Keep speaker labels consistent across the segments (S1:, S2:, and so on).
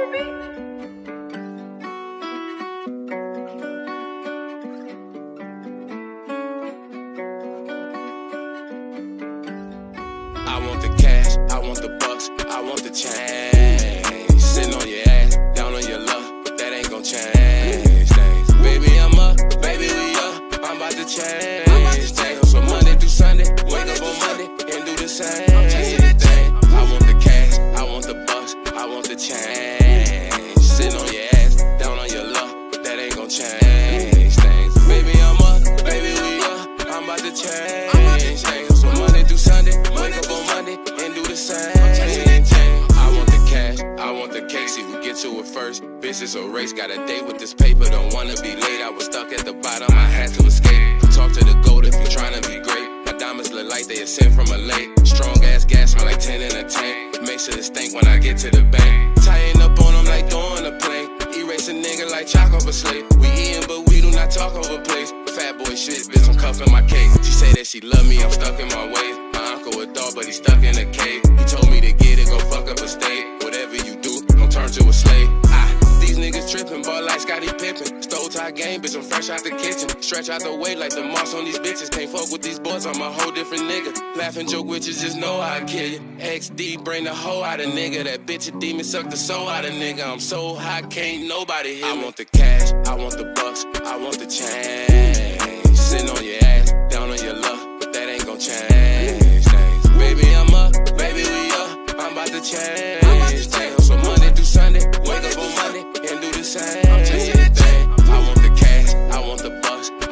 S1: I want the cash, I want the bucks, I want the change. To it first. Business or race, got a date with this paper, don't wanna be late. I was stuck at the bottom, I had to escape. Talk to the goat if you tryna be great. My diamonds look like they ascend from a lake. Strong ass gas, smell like 10 in a tank. Make sure it stink when I get to the bank. Tying up on them like throwing a plane. Erase a nigga like chalk off a slate. We eatin', but we do not talk over place. Fat boy shit, bitch, I'm cuffing my cake. She say that she love me, I'm stuck in my ways. My uncle a dog, but he stuck in a cave. He told me to get it, go fuck up a like Scottie Stole tie game, bitch, I'm fresh out the kitchen. Stretch out the way like the moss on these bitches. Can't fuck with these boys, I'm a whole different nigga. Laughing joke witches, just know I kill you. XD, bring the hoe out of nigga. That bitch a demon, suck the soul out of nigga. I'm so high, can't nobody hear me. I want the cash, I want the bucks, I want the change.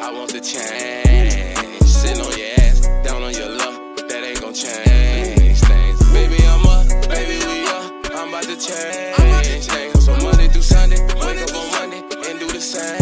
S1: I want to change. Sitting on your ass, down on your luck, but that ain't gonna change things. Baby, I'm up, baby, we up. I'm about to change things. So Monday through Sunday, wake up on Monday and do the same.